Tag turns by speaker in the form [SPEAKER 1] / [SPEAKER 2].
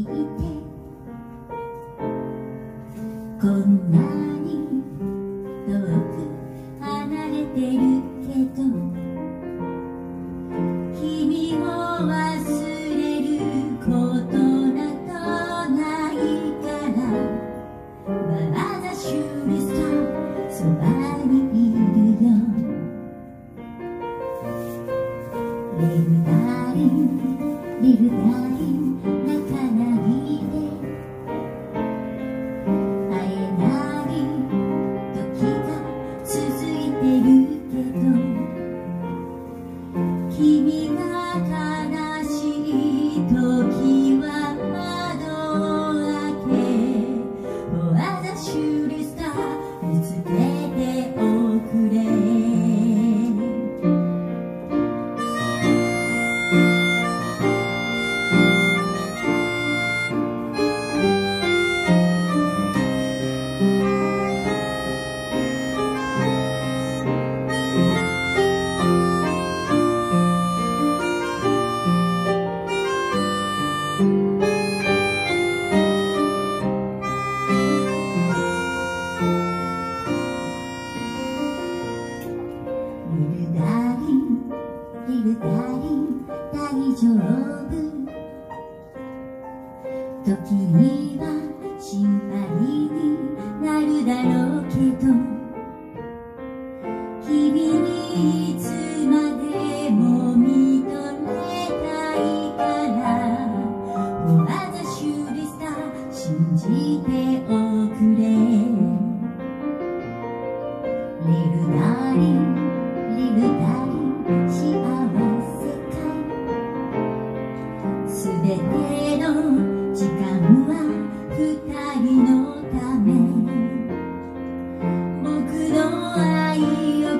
[SPEAKER 1] いてこんなに遠く離れてるけど君を忘れることなどないから。まだシュールスタそばにいるよリルダー二人大丈夫。時には心配になるだろうけど。